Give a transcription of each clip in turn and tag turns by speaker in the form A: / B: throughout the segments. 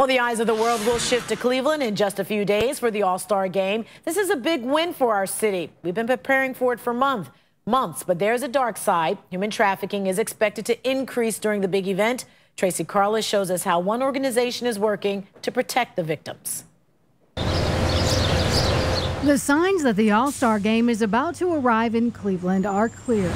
A: Well, the eyes of the world will shift to Cleveland in just a few days for the All-Star game. This is a big win for our city. We've been preparing for it for months, months, but there's a dark side. Human trafficking is expected to increase during the big event. Tracy Carloss shows us how one organization is working to protect the victims.
B: The signs that the All-Star game is about to arrive in Cleveland are clear.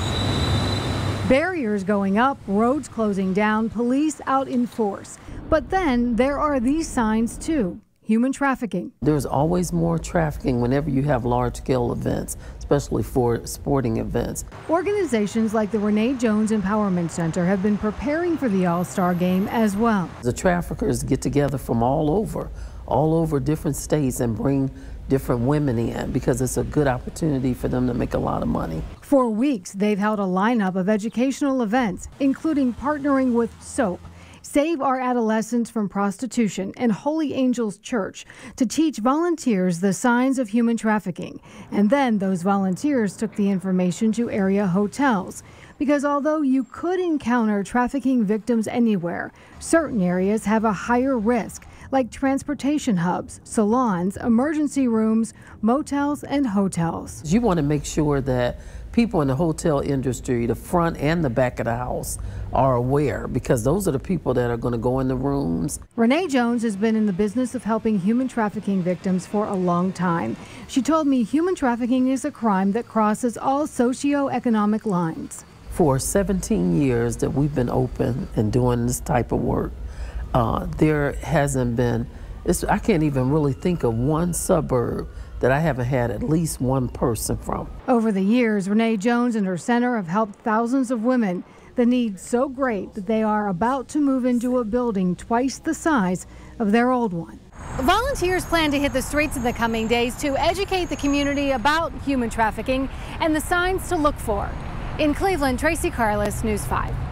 B: Barriers going up, roads closing down, police out in force. But then there are these signs too human trafficking.
C: There's always more trafficking whenever you have large scale events, especially for sporting events.
B: Organizations like the Renee Jones Empowerment Center have been preparing for the All Star game as well.
C: The traffickers get together from all over, all over different states and bring different women in because it's a good opportunity for them to make a lot of money.
B: For weeks, they've held a lineup of educational events, including partnering with SOAP Save Our Adolescents from Prostitution and Holy Angels Church to teach volunteers the signs of human trafficking. And then those volunteers took the information to area hotels. Because although you could encounter trafficking victims anywhere, certain areas have a higher risk like transportation hubs, salons, emergency rooms, motels, and hotels.
C: You want to make sure that people in the hotel industry, the front and the back of the house, are aware because those are the people that are going to go in the rooms.
B: Renee Jones has been in the business of helping human trafficking victims for a long time. She told me human trafficking is a crime that crosses all socioeconomic lines.
C: For 17 years that we've been open and doing this type of work, uh, there hasn't been, I can't even really think of one suburb that I haven't had at least one person from.
B: Over the years, Renee Jones and her center have helped thousands of women. The need so great that they are about to move into a building twice the size of their old one. Volunteers plan to hit the streets in the coming days to educate the community about human trafficking and the signs to look for. In Cleveland, Tracy Carloss, News 5.